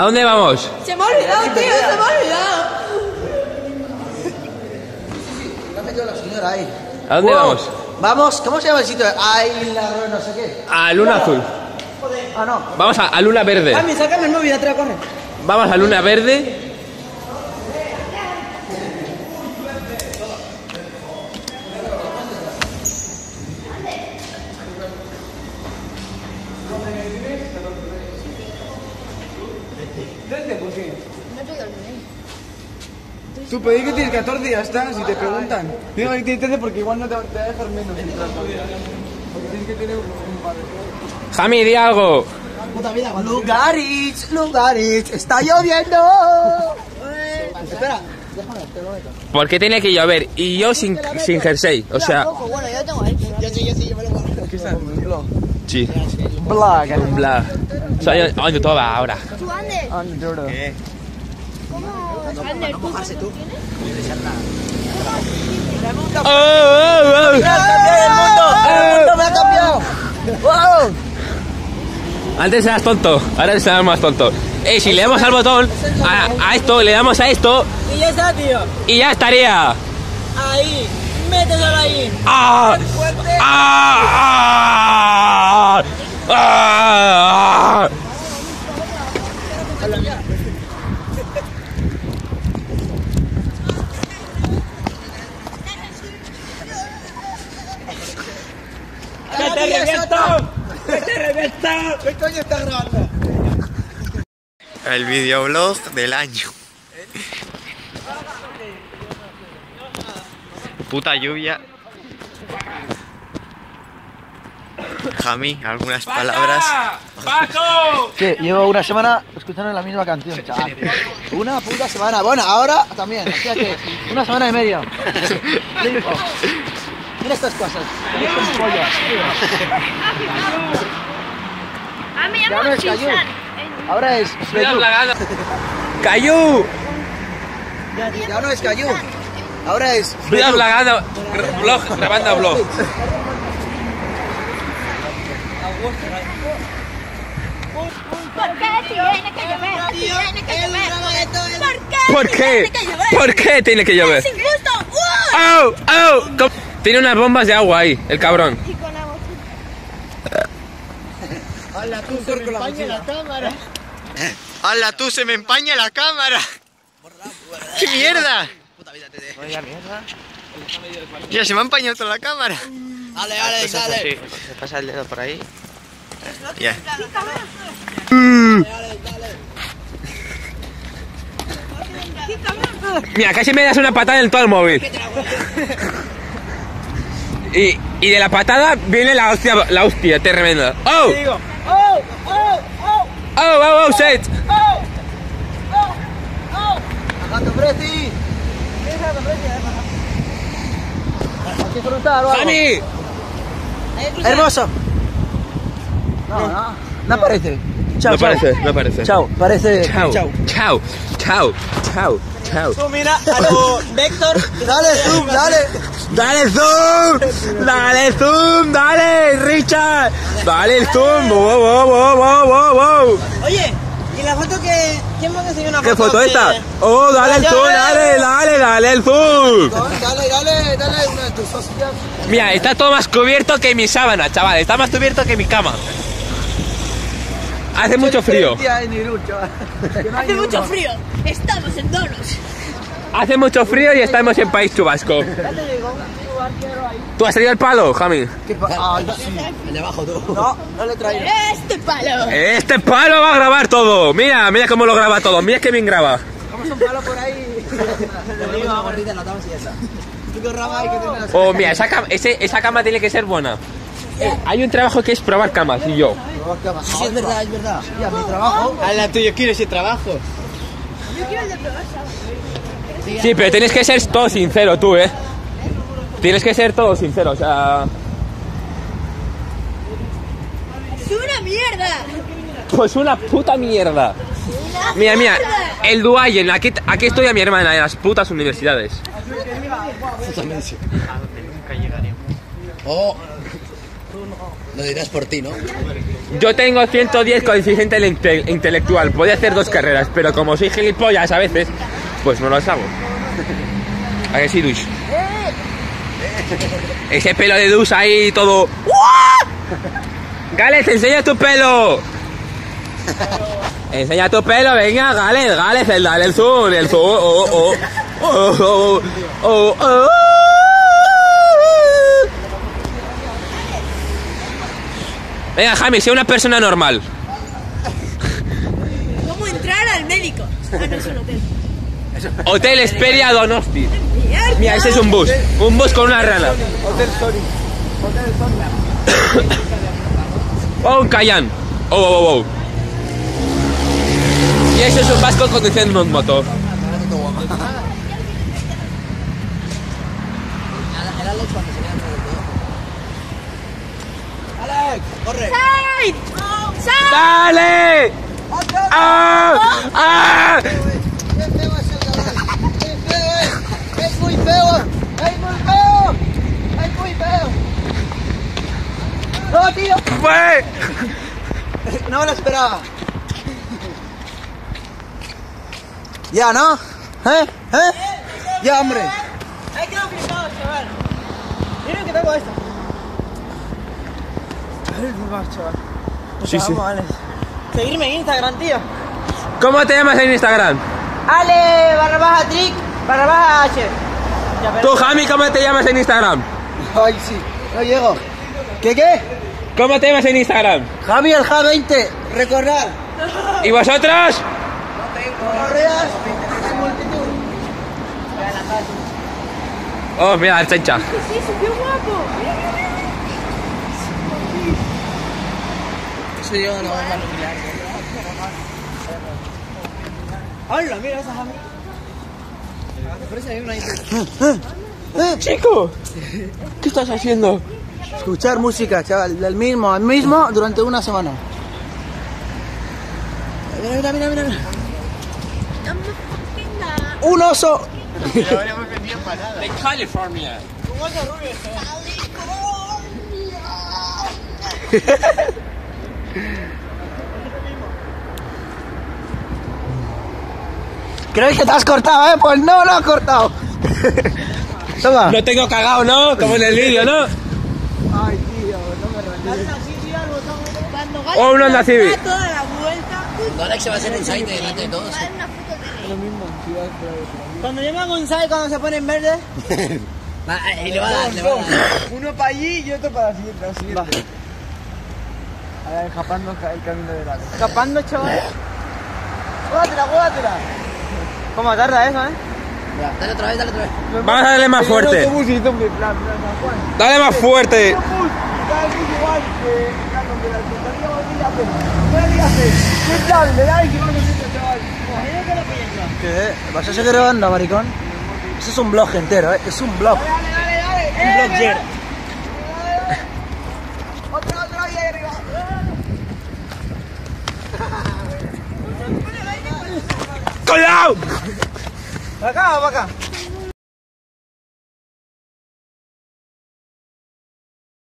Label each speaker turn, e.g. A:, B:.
A: ¿A dónde vamos?
B: Se me ha olvidado, tío, se me ha olvidado.
C: Lo ha metido la señora ahí.
A: ¿A dónde
C: Wow.
A: vamos?
C: Vamos, ¿cómo se llama el sitio? Ay, la no sé qué.
A: A Luna Azul.
C: Ah, no.
A: Vamos a, a Luna Verde.
C: Mami, sácame el móvil, atrás, corre.
A: Vamos a Luna Verde.
D: Tú pedí que tienes 14 y ya está, si te preguntan. Digo que tienes 13 porque igual no te, te va a dejar menos. Porque tienes que tener un par de...
A: Jami, di algo.
C: Lugaris, lugaris, está lloviendo. Espera, déjame, te lo meto.
A: ¿Por qué tiene que llover? Y yo sin, sin jersey. O sea,
B: bueno, yo tengo ahí.
C: Ya sí, ya sí, yo me lo guardo. ¿Qué está?
A: sí.
C: Blaga.
A: Un bla. Soy on ahora.
B: ¿Tú, Ander? ¿Cómo? Ander, ¿tú cuántos
C: tú.
B: tienes?
A: Oh, oh, oh.
C: ¡Me ha cambiado el mundo! ¡El mundo me ha cambiado! ¡Wow!
A: Antes eras tonto, ahora eres más tonto. Eh, si le damos al botón, a, a esto, le damos a esto
C: Y ya está, tío.
A: y ya estaría.
C: Ahí. Ahí.
A: ¡Ah! ¡Ah! ¡Ah!
C: ¡Que
E: El videoblog del año. Puta lluvia. Jami, algunas palabras.
A: ¡Paco!
C: Sí, llevo una semana escuchando la misma canción, chaval. Una puta semana. Bueno, ahora también. O sea que una semana y media. Mira estas cosas. Estos pollos.
B: Ah, me
C: Ya no es.
B: Susan.
C: Ahora es Fredú.
A: ¡Cayú!
C: Ya no es Cayu. Ahora es
A: Cuidado, blagando, blog, grabando blog.
B: ¿Por qué tiene que llover? Tiene que llover. ¿Por qué?
A: ¿Por qué?
B: Tiene que llover.
A: ¿Por qué tiene que llover?
B: Es injusto.
A: ¡Oh! ¡Oh! Tiene unas bombas de agua ahí, el cabrón.
B: Y con la mochila.
C: Hola, tú se me empaña la cámara.
E: ¡Hala, tú se me empaña la cámara! ¡Qué mierda! Ya se me ha empañado toda la cámara.
C: Dale, dale, dale.
E: Se pasa el dedo por ahí. Ya.
A: Mira, casi me das una patada en todo el móvil. Y, y de la patada viene la hostia, la hostia tremenda. ¡Oh!
C: ¡Oh! ¡Oh! ¡Oh!
A: ¡Oh, oh, oh, shit!
C: ¡Oh! ¡Oh! ¡Oh! ¿Qué es? Hay que disfrutar, vamos.
A: ¡Jami!
C: Hermoso. No, no. No parece. Chao,
A: No
C: chao.
A: parece, no parece.
C: Chao, parece.
A: Chao, chao, chao, chao, chao, chao.
C: Tú mira a Vector. Dale, zoom, dale.
A: ¡Dale zoom! ¡Dale zoom! ¡Dale, Richard! ¡Dale el zoom! ¡Wow, wow, wow, wow, wow, wow!
C: Oye, ¿y la foto que. ¿Quién me enseñó una
A: ¿Qué
C: foto?
A: foto
C: que-
A: esta? ¡Oh, dale el zoom! ¡Dale, dale, dale el zoom!
C: Dale, dale, dale una de tus hostias.
A: Mira, está todo más cubierto que mi sábana, chaval. Está más cubierto que mi cama. Hace mucho frío.
B: Hace mucho frío. Estamos en Donos.
A: Hace mucho frío y estamos en País Chubasco. ¿Tú has traído el palo, Jami?
C: Ay, sí. El de abajo, tú. No, no le traigo.
B: Este palo.
A: Este palo va a grabar todo. Mira, mira cómo lo graba todo. Mira que bien graba.
C: Vamos un palo por ahí. Le digo gordita, y ya está.
A: Oh, mira, esa cama, ese- esa cama tiene que ser buena. Eh, hay un trabajo que es probar camas y yo.
C: Sí, es verdad, es verdad. Ya, mi trabajo.
D: Hala, tú, yo quiero ese trabajo.
A: Sí, pero tienes que ser todo sincero tú, ¿eh? Tienes que ser todo sincero, o sea.
B: ¡Es una mierda!
A: Pues una puta mierda. Mira, mira, el Duayen, aquí, aquí estudia mi hermana en las putas universidades.
C: Oh. Lo dirás por ti, ¿no?
A: Yo tengo 110 coeficiente inte- intelectual, podía hacer dos carreras, pero como soy gilipollas a veces, pues no las hago. ¿A que sí, Dush? Ese pelo de Dush ahí todo... Gales, enseña tu pelo. Enseña tu pelo, venga, Gales, Gales, el dale el zoom, el zoom. Oh, oh, oh, oh, oh, oh. Venga, Jaime, sea una persona normal.
B: ¿Cómo entrar al médico? Ah, no es un hotel.
A: Hotel Esperia Donosti. Mira, ese es un bus. Un bus con una rana.
D: Hotel Story.
A: Oh, un Cayenne. Oh, oh, oh, oh. Y eso es un vasco conduciendo un moto.
C: El Alex cuando se le Alex, corre.
B: ¡Side! ¡Side!
A: ¡Dale! ¡Ah! ¡Ah!
C: ¡Qué feo es el cabrón! ¡Qué feo es! ¡Es muy feo! ¡Es muy feo! ¡Es muy feo! ¡No, tío!
A: ¡Fue!
C: No me lo esperaba. Ya, ¿no? ¿Eh? ¿Eh? Ya, hombre.
F: Hay que flipado, chaval. Miren que tengo esto. Más, chaval.
A: Sí, sí.
F: Alex. Seguirme en Instagram, tío.
A: ¿Cómo te llamas en Instagram?
F: Ale barra baja trick barra baja H. Ya,
A: Tú, Jami, ¿cómo te llamas en Instagram?
C: Ay, sí. No llego. ¿Qué, qué?
A: ¿Cómo te llamas en Instagram?
C: Javi el J20. Recordar.
A: ¿Y vosotros?
C: Correas.
A: Oh, mira, el chencha.
B: Sí, sí, qué guapo.
C: Eso yo no voy a nuclear.
F: Hola, mira esa Javi. Parece ahí una
A: Chico, ¿qué estás haciendo?
C: Escuchar música, chaval, del mismo al mismo durante una semana. Mira, mira, mira, mira. mira. Un oso.
A: De California.
C: ¿Crees que te has cortado, eh? Pues no, no has cortado. Toma.
A: Lo tengo cagado, ¿no? Como en el vídeo, ¿no?
B: Cuando
A: O Oh, un Honda Civic.
B: da toda la vuelta. uy,
C: Alex se va a hacer inside delante de todos.
B: foto de él.
F: Cuando llama González cuando se pone en verde.
C: Y le va a dar, le va a dar.
D: Uno para allí y otro para la siguiente. La siguiente. A ver, japando ca- el camino de la
F: Escapando, chaval. Júgatela, júgatela. ¿Cómo tarda eso, eh?
C: Dale otra vez, dale otra vez.
A: Vamos a darle más fuerte. Dale más fuerte.
C: ¿qué. ¿Vas a seguir grabando, maricón? Eso es un blog entero, ¿eh? Es un blog. Un blogger.
D: Otro, otro, ahí arriba.
A: ¡Cuidado!
F: ¿Para acá o para acá?